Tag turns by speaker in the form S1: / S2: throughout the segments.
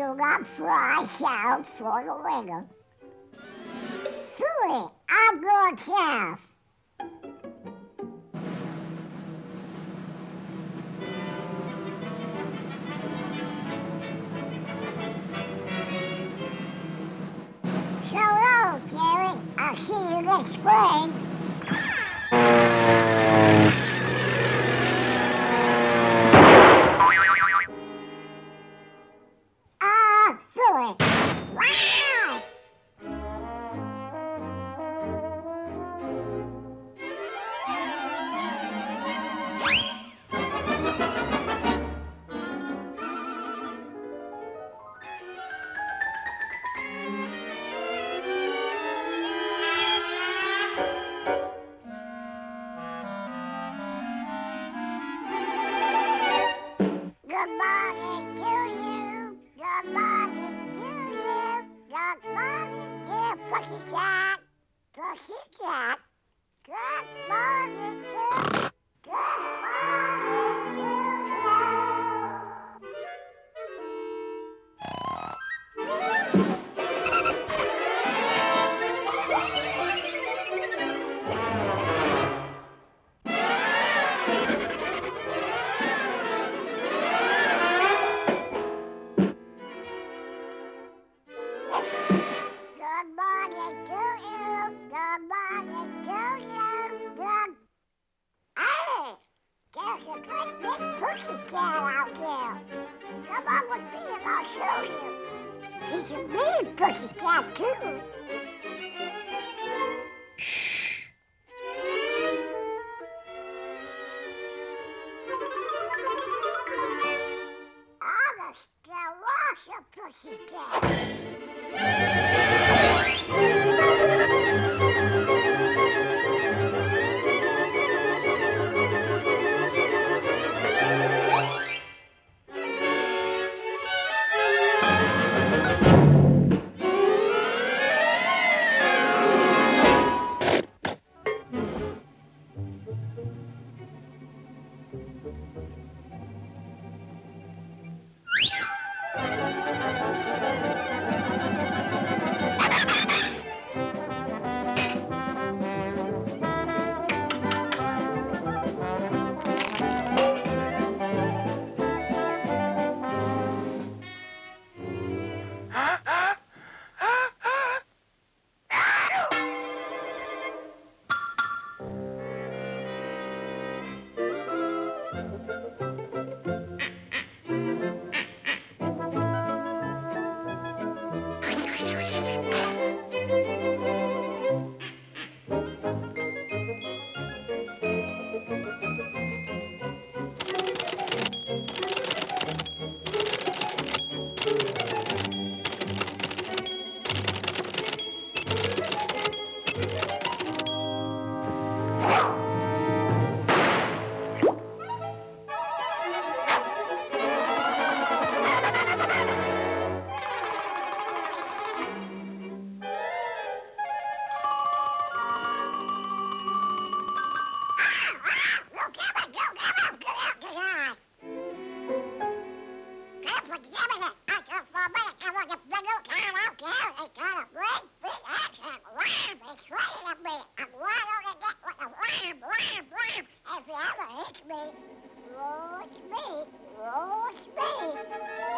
S1: found do not fly south for the winter. Truly, I I'll go south. So long, Jerry. I'll see you this spring. On with me and I'll show you. He's a big pussycat too. Roach me, roach me, roach me.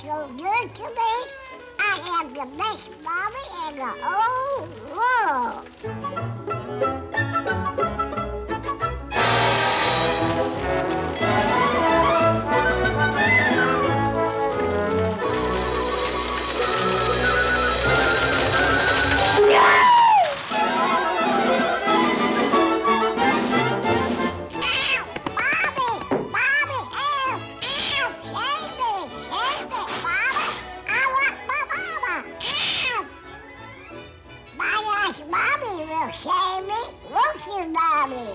S1: So good to me. I am the best mommy in the whole will save me, you, Mommy?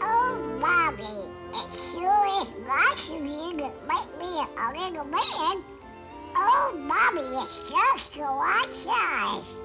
S1: Oh, Mommy, it sure is nice of you to make me a little man. Oh, Bobby, it's just the right size.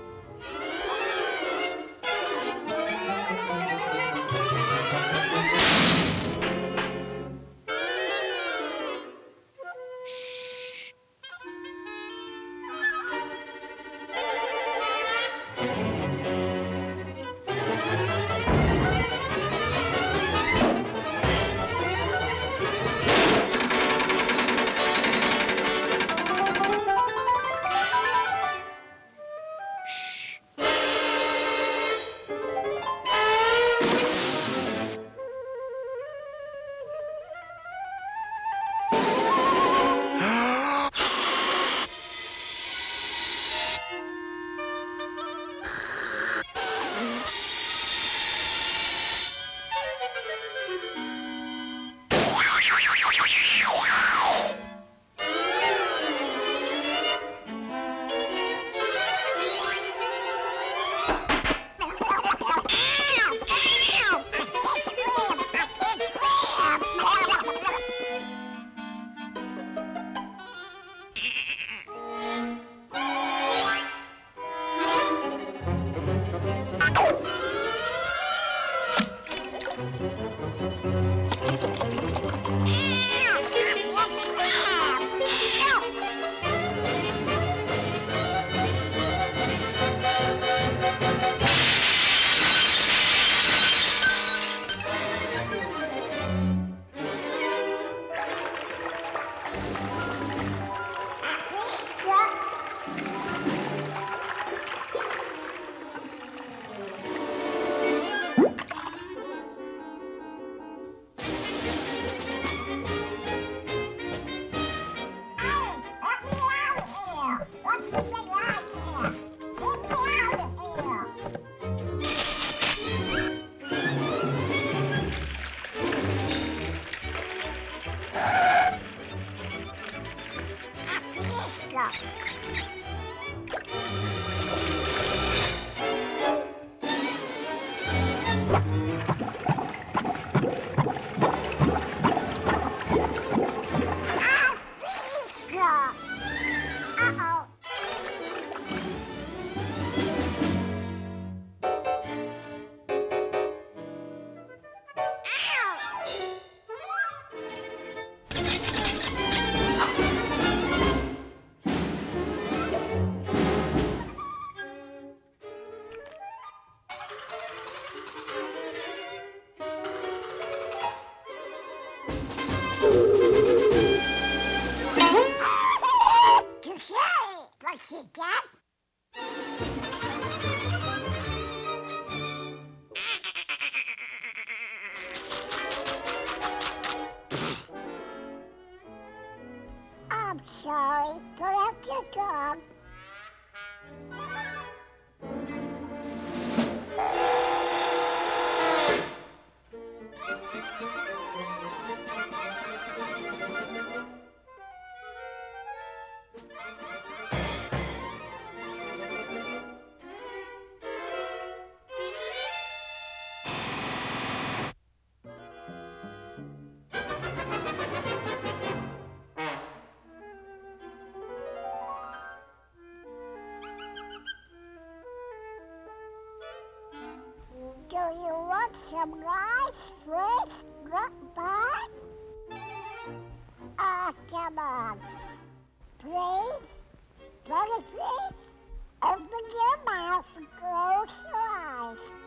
S1: Some nice fresh nut? Ah, come on. Please? Pretty please? Open your mouth and close your eyes.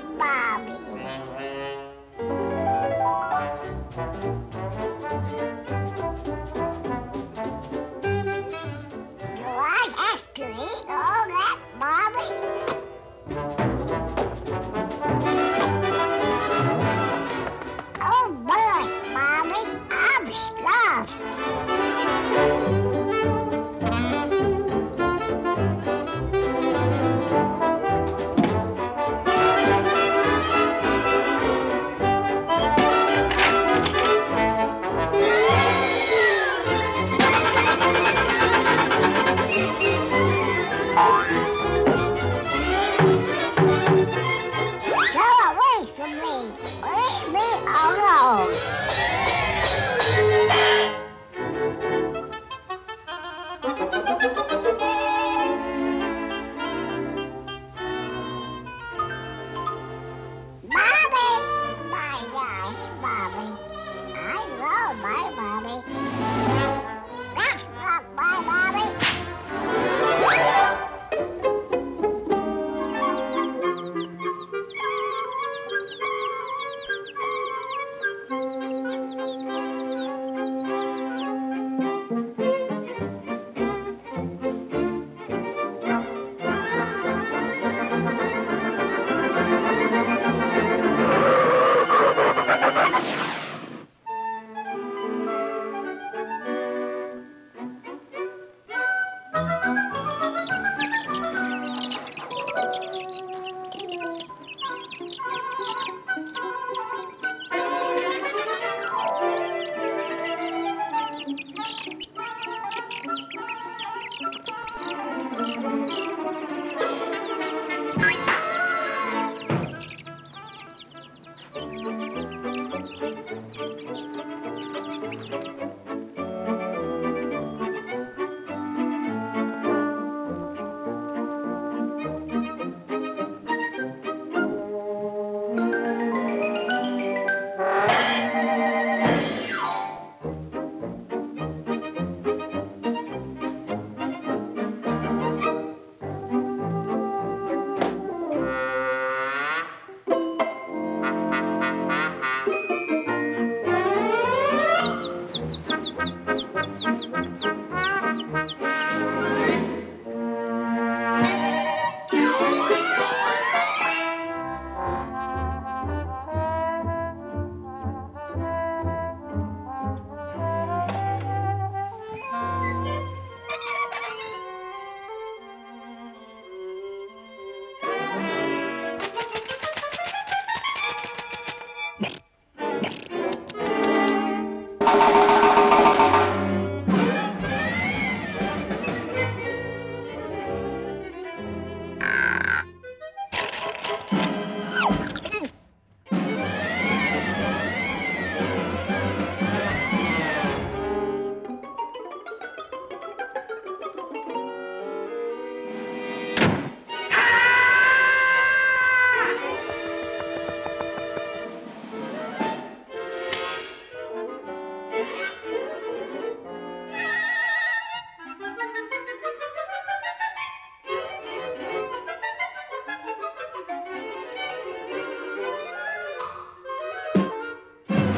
S1: Bobby.